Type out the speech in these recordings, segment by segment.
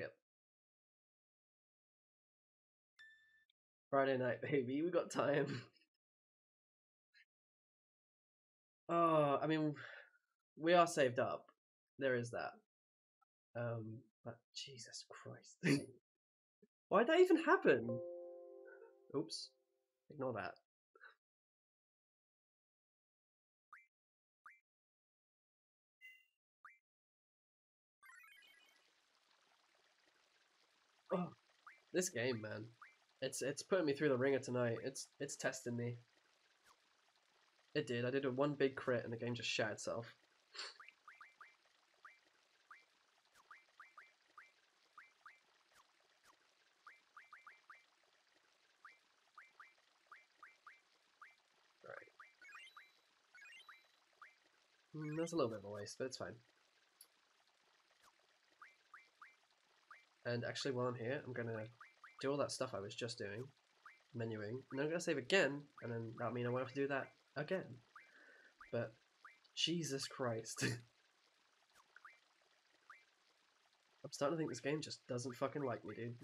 It. Friday night, baby. We got time. oh, I mean, we are saved up. There is that. Um, but Jesus Christ. Why'd that even happen? Oops. Ignore that. This game, man. It's it's putting me through the ringer tonight. It's it's testing me. It did. I did a one big crit and the game just shat itself. Mm, that's a little bit of a waste, but it's fine. And actually, while I'm here, I'm gonna do all that stuff I was just doing, menuing, and then I'm gonna save again, and then that mean I won't have to do that again. But Jesus Christ. I'm starting to think this game just doesn't fucking like me, dude.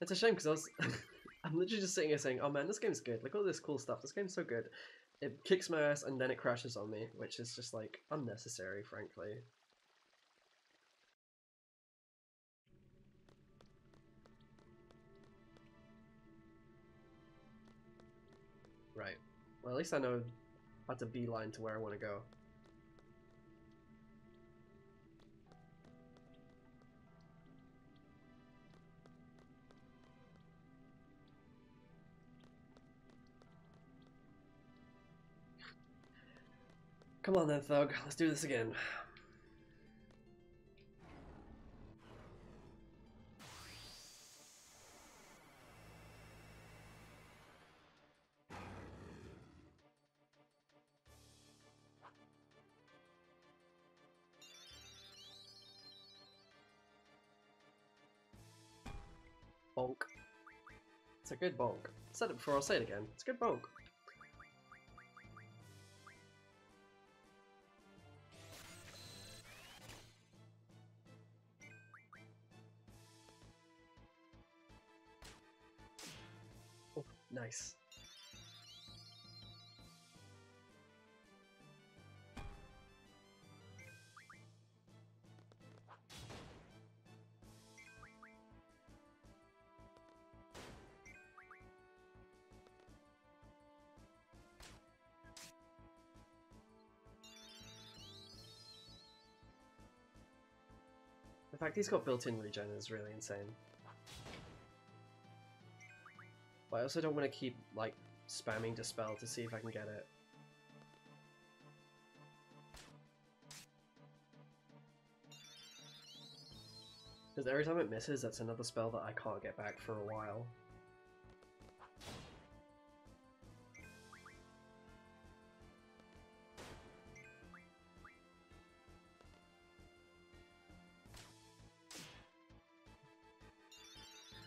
It's a shame because I was, I'm literally just sitting here saying, "Oh man, this game's good. Look at all this cool stuff. This game's so good." It kicks my ass and then it crashes on me, which is just like unnecessary, frankly. Right. Well, at least I know how to beeline to where I want to go. Come on then, Thug. Let's do this again. Bonk. It's a good bonk. I said it before, I'll say it again. It's a good bonk. Nice. The fact he's got built-in regen is really insane. But I also don't want to keep, like, spamming Dispel to see if I can get it. Because every time it misses, that's another spell that I can't get back for a while.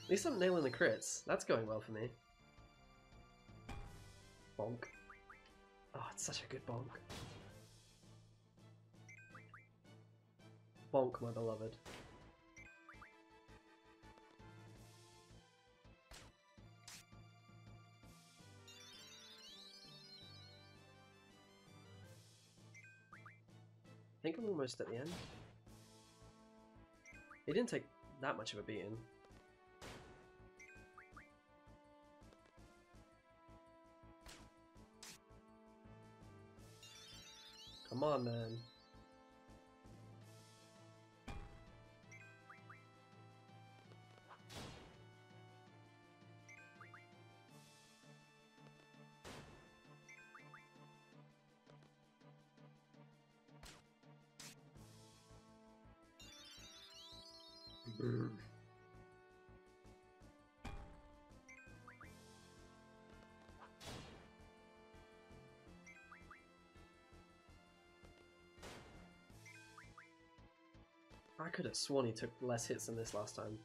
At least I'm nailing the crits. That's going well for me. Bonk. Oh, it's such a good bonk. Bonk, my beloved. I think I'm almost at the end. It didn't take that much of a beating. Come on, man. Mm. I could have sworn he took less hits than this last time.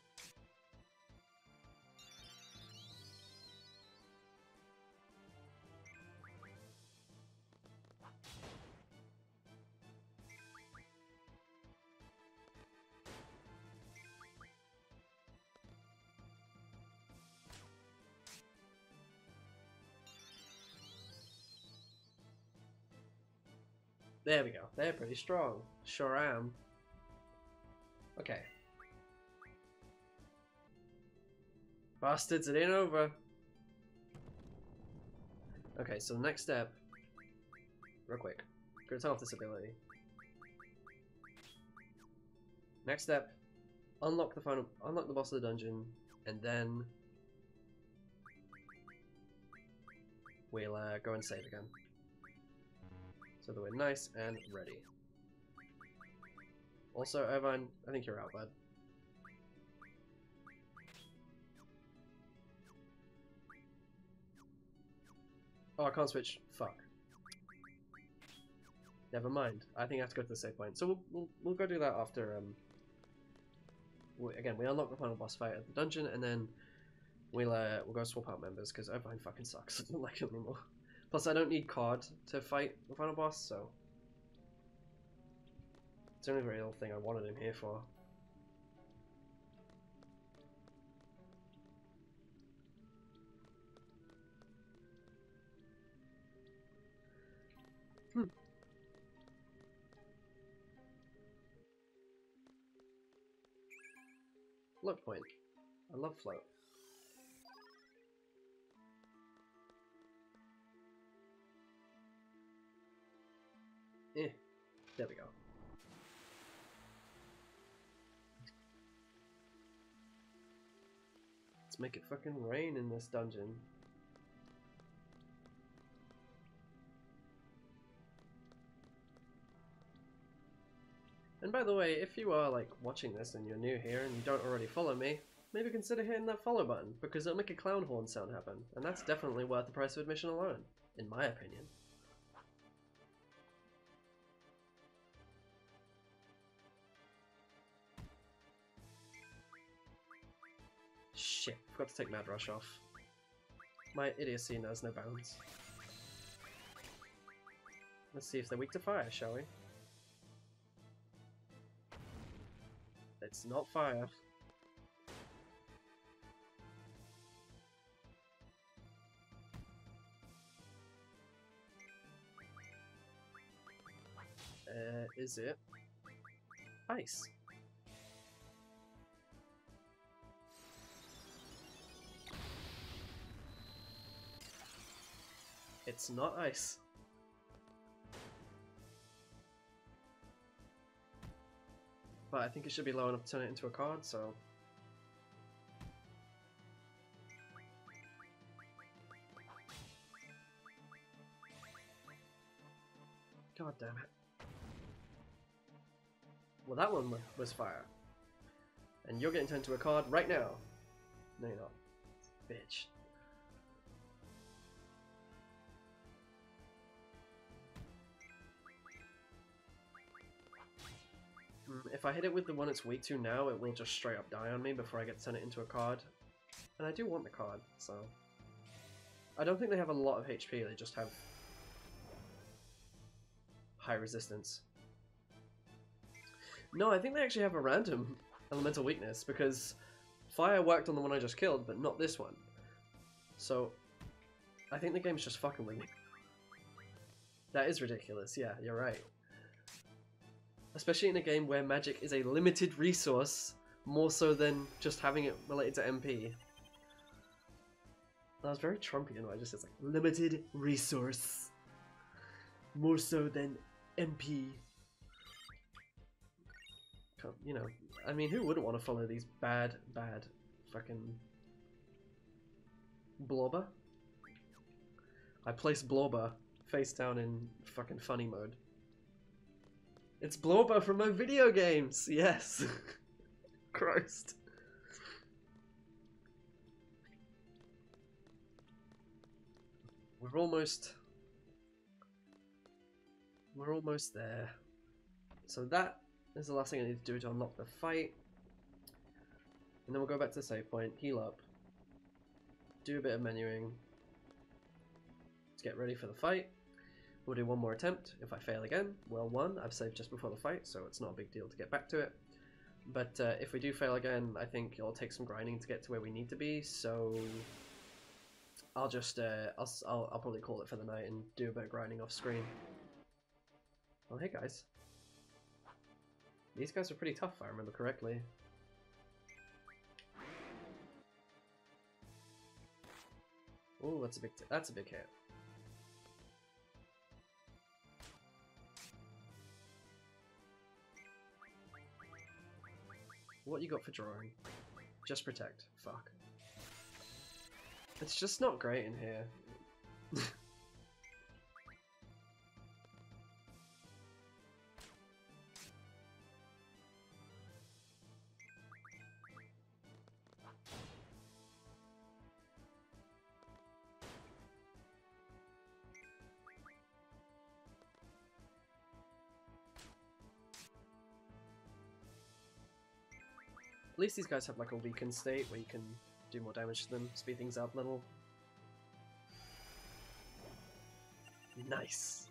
There we go. They're pretty strong. Sure am. Okay. Bastards, it ain't over. Okay, so the next step, real quick, gonna turn off this ability. Next step, unlock the final, unlock the boss of the dungeon, and then we'll uh, go and save again. So that we're nice and ready. Also, Irvine, I think you're out, bud. Oh, I can't switch. Fuck. Never mind. I think I have to go to the save point. So we'll, we'll, we'll go do that after, um... We, again, we unlock the final boss fight at the dungeon, and then we'll, uh, we'll go swap out members, because Irvine fucking sucks. I don't like him anymore. Plus, I don't need card to fight the final boss, so... It's the only real thing I wanted him here for. Hmm. Float point. I love float. Eh, there we go. Make it fucking rain in this dungeon. And by the way, if you are like watching this and you're new here and you don't already follow me, maybe consider hitting that follow button because it'll make a clown horn sound happen, and that's definitely worth the price of admission alone, in my opinion. Shit, forgot to take Mad Rush off. My idiocy knows no bounds. Let's see if they're weak to fire, shall we? It's not fire. Uh, is it? Ice. It's not ice. But I think it should be low enough to turn it into a card, so... God damn it. Well, that one was fire. And you're getting turned into a card right now. No, you're not. Bitch. Mm, if I hit it with the one it's weak to now, it will just straight up die on me before I get turn it into a card. And I do want the card, so... I don't think they have a lot of HP, they just have high resistance. No, I think they actually have a random elemental weakness, because fire worked on the one I just killed, but not this one. So, I think the game's just fucking with me. That is ridiculous, yeah, you're right. Especially in a game where magic is a limited resource, more so than just having it related to MP. That was very Trumpian, I just said like, limited resource. More so than MP. You know, I mean, who wouldn't want to follow these bad, bad fucking Blobber? I place Blobber face down in fucking funny mode. It's Blobber from my video games. Yes. Christ. We're almost... We're almost there. So that is the last thing I need to do to unlock the fight. And then we'll go back to the save point, heal up, do a bit of menuing, to get ready for the fight. We'll do one more attempt. If I fail again, well one. I've saved just before the fight, so it's not a big deal to get back to it. But uh, if we do fail again, I think it'll take some grinding to get to where we need to be, so... I'll just, uh, I'll, I'll, I'll probably call it for the night and do a bit of grinding off screen. Oh, hey guys. These guys are pretty tough, if I remember correctly. Oh, that's a big that's a big hit. What you got for drawing? Just protect. Fuck. It's just not great in here. At least these guys have like a weakened state where you can do more damage to them, speed things up a little. Nice.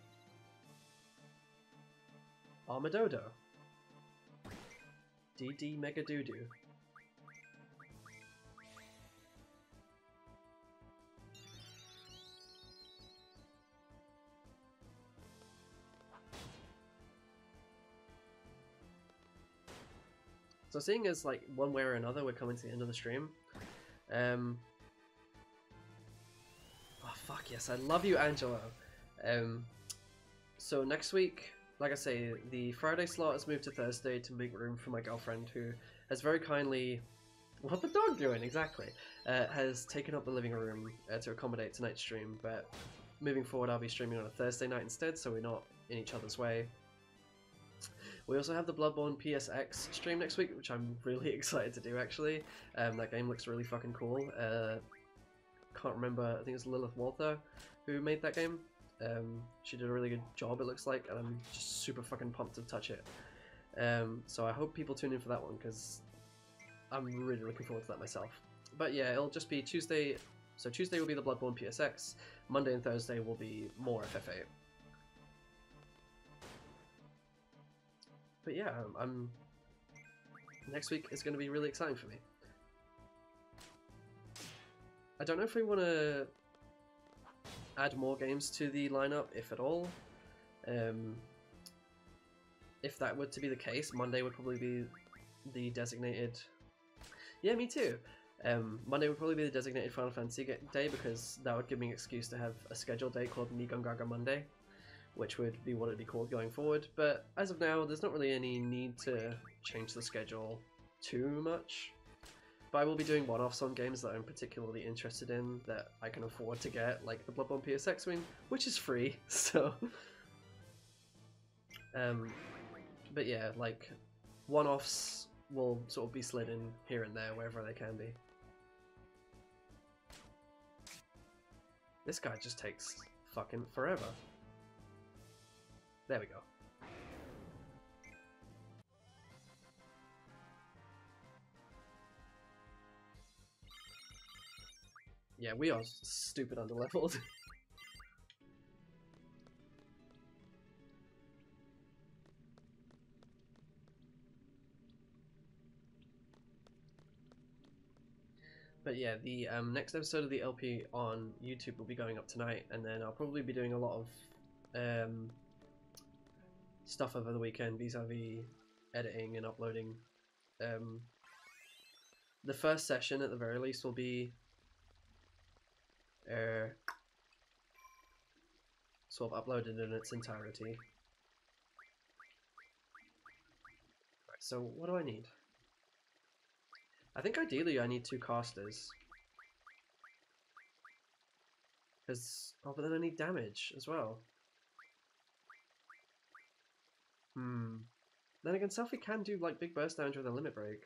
Armadodo. DD Mega Doodoo. So seeing as like one way or another we're coming to the end of the stream, um, oh fuck yes, I love you, Angelo. Um, so next week, like I say, the Friday slot has moved to Thursday to make room for my girlfriend, who has very kindly, what the dog doing exactly, uh, has taken up the living room uh, to accommodate tonight's stream. But moving forward, I'll be streaming on a Thursday night instead, so we're not in each other's way. We also have the Bloodborne PSX stream next week, which I'm really excited to do actually. Um, that game looks really fucking cool. Uh, can't remember, I think it's Lilith Walther who made that game. Um, she did a really good job, it looks like, and I'm just super fucking pumped to touch it. Um, so I hope people tune in for that one because I'm really looking forward to that myself. But yeah, it'll just be Tuesday. So Tuesday will be the Bloodborne PSX. Monday and Thursday will be more FF8. But yeah, I'm, I'm next week is going to be really exciting for me. I don't know if we want to add more games to the lineup, if at all. Um, if that were to be the case, Monday would probably be the designated. Yeah, me too. Um, Monday would probably be the designated Final Fantasy day because that would give me an excuse to have a scheduled day called Nigongaga Monday which would be what it'd be called going forward. But as of now, there's not really any need to change the schedule too much. But I will be doing one-offs on games that I'm particularly interested in that I can afford to get, like the Bloodborne PSX wing, which is free, so... um, but yeah, like, one-offs will sort of be slid in here and there wherever they can be. This guy just takes fucking forever. There we go. Yeah, we are stupid underleveled. But yeah, the um, next episode of the LP on YouTube will be going up tonight, and then I'll probably be doing a lot of um, stuff over the weekend vis-a-vis editing and uploading. Um, the first session, at the very least, will be uh, sort of uploaded in its entirety. So what do I need? I think ideally I need two casters. Because, oh, but then I need damage as well. Hmm. Then again, Selphie can do like big burst damage with a limit break.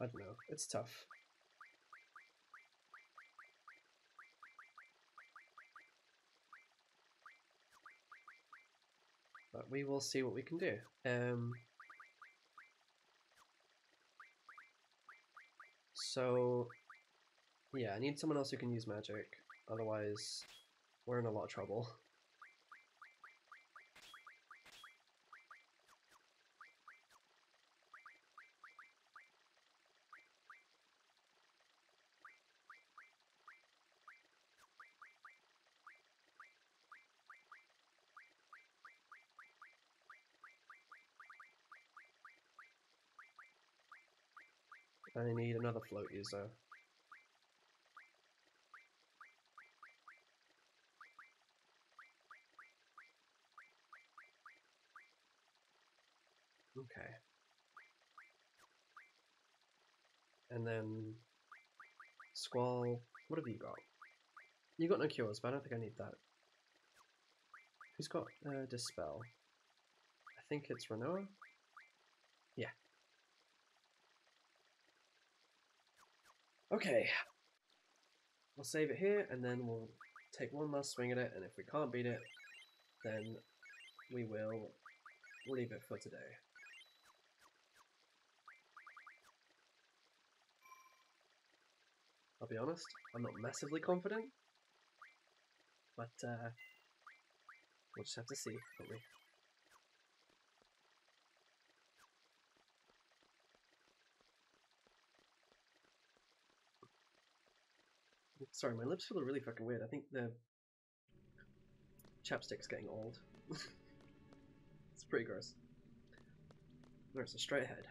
I don't know. It's tough. But we will see what we can do. Um, so, yeah, I need someone else who can use magic. Otherwise, we're in a lot of trouble. Another float user. Okay. And then Squall, what have you got? You got no cures, but I don't think I need that. Who's got uh, Dispel? I think it's Rinoa? Yeah. Okay. We'll save it here, and then we'll take one last swing at it, and if we can't beat it, then we will leave it for today. I'll be honest, I'm not massively confident, but uh, we'll just have to see, won't we? Sorry, my lips feel really fucking weird. I think the chapstick's getting old. it's pretty gross. There's a straight ahead.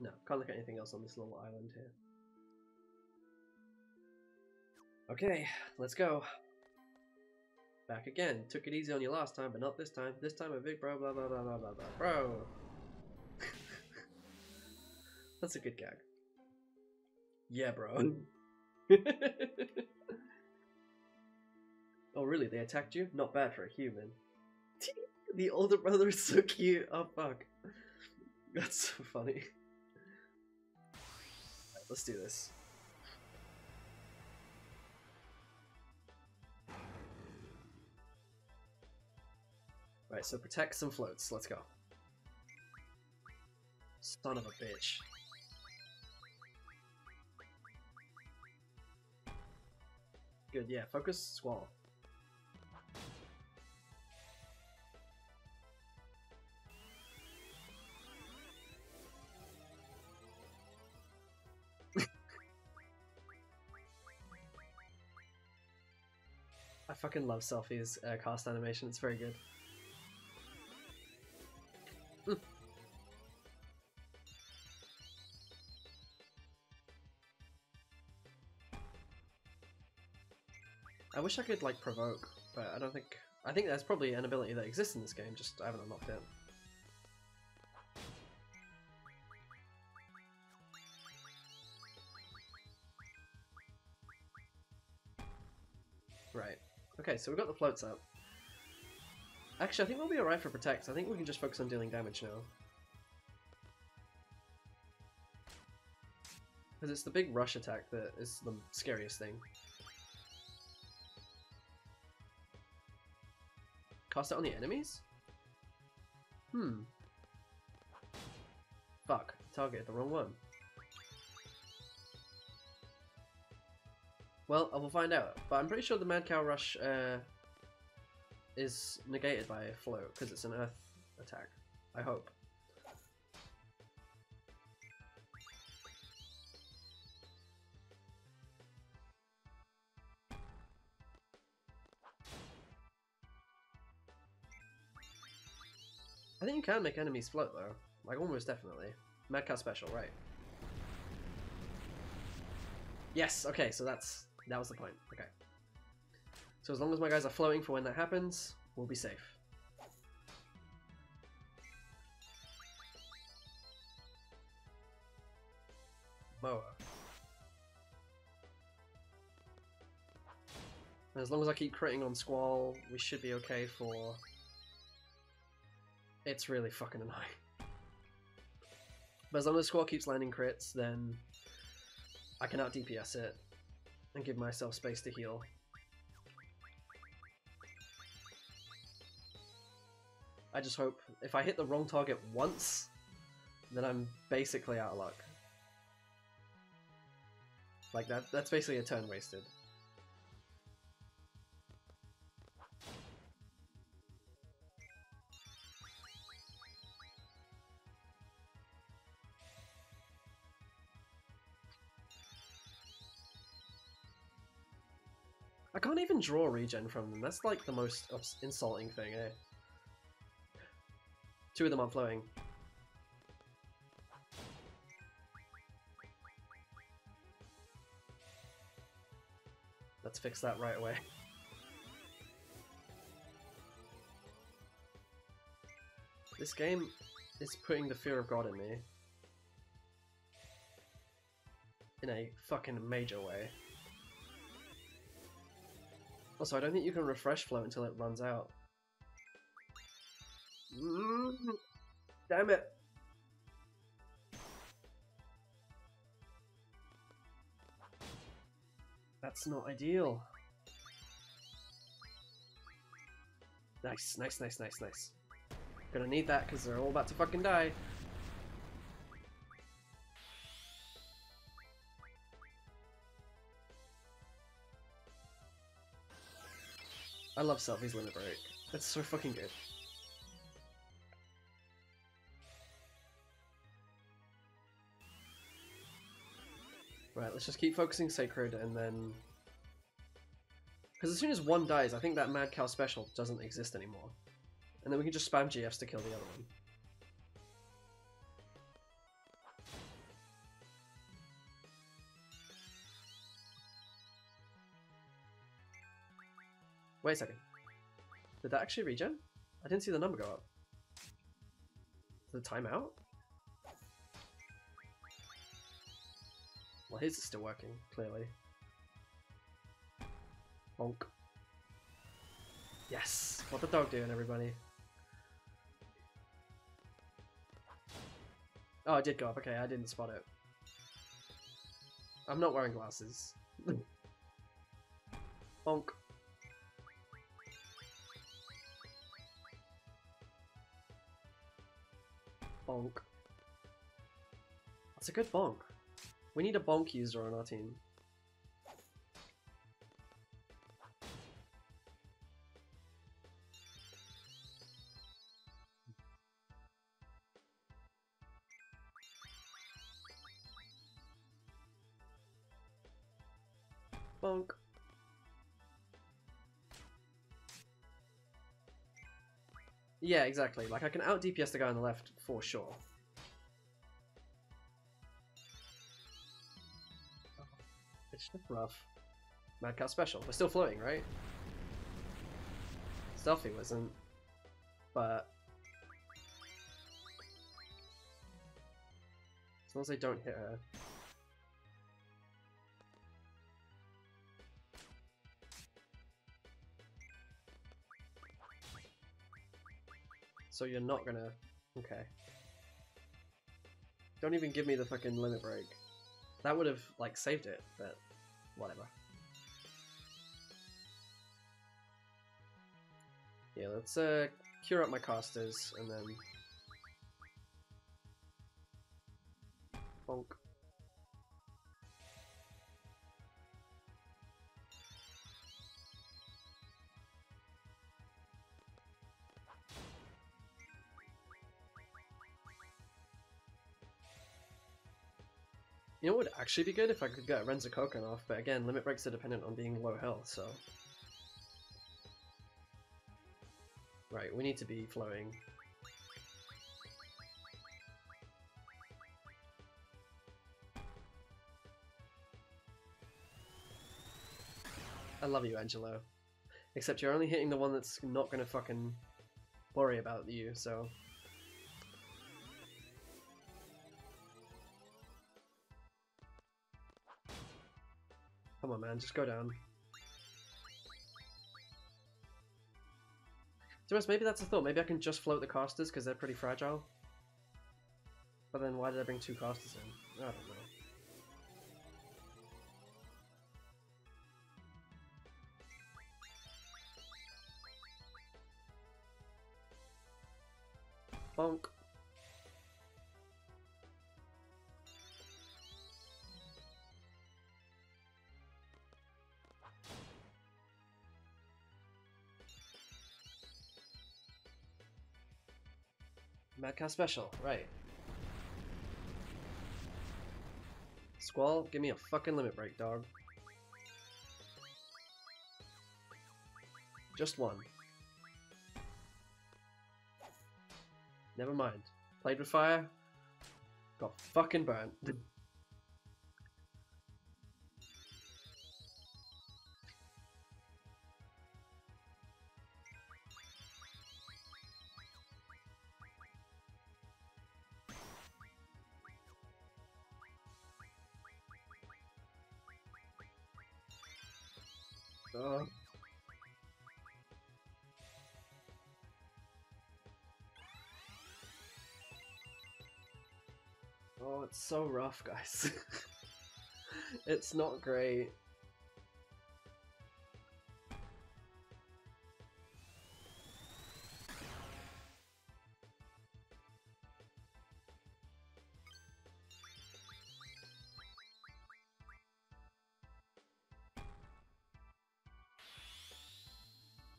No, can't look at anything else on this little island here. Okay, let's go. Back again. Took it easy on you last time, but not this time. This time a big bro, blah blah blah blah blah blah. Bro! That's a good gag. Yeah, bro. oh, really? They attacked you? Not bad for a human. the older brother is so cute. Oh, fuck. That's so funny. Right, let's do this. Right, so protect some floats. Let's go. Son of a bitch. Good, yeah, focus Squall. I fucking love Selphie's uh, cast animation, it's very good. Wish I could like provoke, but I don't think. I think that's probably an ability that exists in this game, just I haven't unlocked it. Right. Okay, so we've got the floats up. Actually, I think we'll be alright for protect. I think we can just focus on dealing damage now. Because it's the big rush attack that is the scariest thing. Cast it on the enemies? Hmm. Fuck. Target the wrong one. Well, I will find out. But I'm pretty sure the Mad Cow Rush uh, is negated by a float because it's an earth attack. I hope. I think you can make enemies float though. Like almost definitely. Mad special, right. Yes, okay, so that's that was the point. Okay. So as long as my guys are floating for when that happens, we'll be safe. Moa. As long as I keep critting on Squall, we should be okay for it's really fucking annoying. But as long as the squad keeps landing crits, then I can out DPS it and give myself space to heal. I just hope if I hit the wrong target once, then I'm basically out of luck. Like that that's basically a turn wasted. I can't even draw regen from them. That's like the most insulting thing, eh? Two of them aren't flowing. Let's fix that right away. This game is putting the fear of God in me. In a fucking major way. Also, I don't think you can refresh flow until it runs out. Mm, damn it! That's not ideal. Nice, nice, nice, nice, nice. Gonna need that because they're all about to fucking die. I love Selphie's Limit Break. That's so fucking good. Right, let's just keep focusing Sacred and then... Because as soon as one dies, I think that Mad Cow special doesn't exist anymore. And then we can just spam GFs to kill the other one. Wait a second. Did that actually regen? I didn't see the number go up. The timeout? Well, his is still working, clearly. Bonk. Yes! What the dog doing, everybody? Oh, it did go up. Okay, I didn't spot it. I'm not wearing glasses. Bonk. Bonk. That's a good bonk. We need a bonk user on our team. Yeah, exactly. Like, I can out DPS the guy on the left for sure. It's just rough. Mad Cow Special. We're still floating, right? Selphie wasn't, but... As long as I don't hit her. So you're not gonna... Okay. Don't even give me the fucking limit break. That would have, like, saved it, but whatever. Yeah, let's uh, cure up my casters, and then... Bonk. You know what would actually be good if I could get Renzokuken off, but again, limit breaks are dependent on being low health, so... Right, we need to be flowing. I love you, Angelo. Except you're only hitting the one that's not gonna fucking worry about you, so... Come on, man, just go down. To maybe that's a thought. Maybe I can just float the casters because they're pretty fragile. But then why did I bring two casters in? I don't know. Bonk. Madcast special, right. Squall, give me a fucking limit break, dog. Just one. Never mind. Played with fire. Got fucking burnt. Oh, it's so rough, guys. it's not great.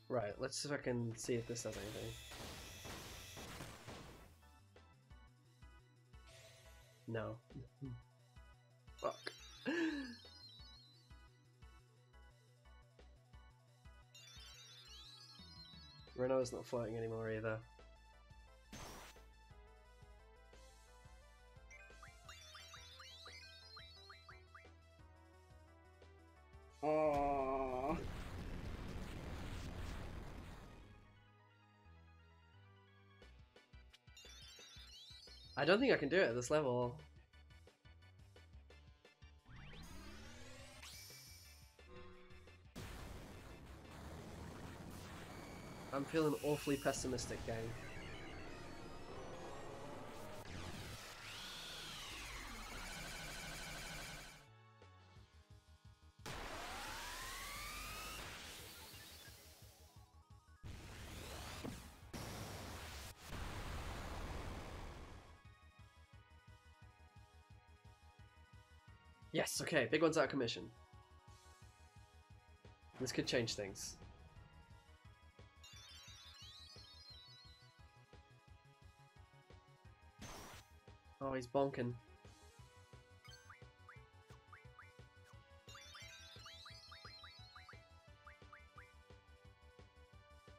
Right, let's see if I can see if this does anything. No. Fuck. Rinoa's not fighting anymore either. I don't think I can do it at this level. I'm feeling awfully pessimistic, gang. Okay, big one's out of commission. This could change things. Oh, he's bonking.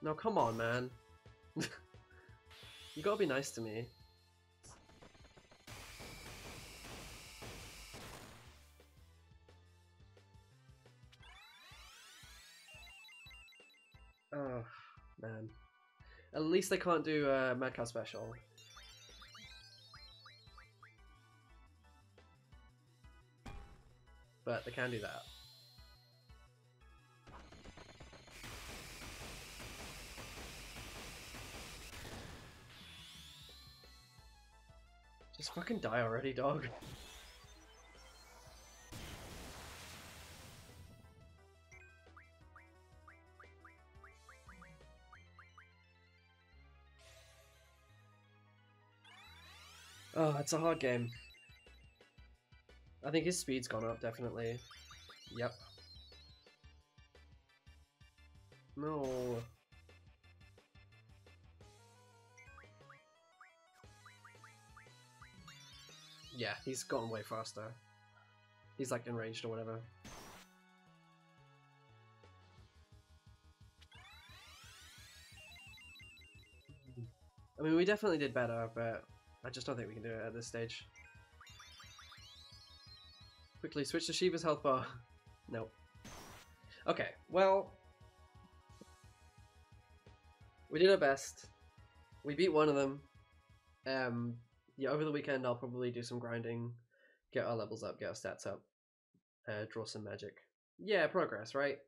No, come on, man. you gotta be nice to me. Least they can't do a uh, Mad Cow special. But they can do that. Just fucking die already, dog. It's a hard game. I think his speed's gone up, definitely. Yep. No. Yeah, he's gotten way faster. He's like enraged or whatever. I mean, we definitely did better, but I just don't think we can do it at this stage. Quickly, switch to Shiva's health bar. Nope. Okay, well... We did our best. We beat one of them. Um, yeah, over the weekend I'll probably do some grinding, get our levels up, get our stats up, uh, draw some magic. Yeah, progress, right?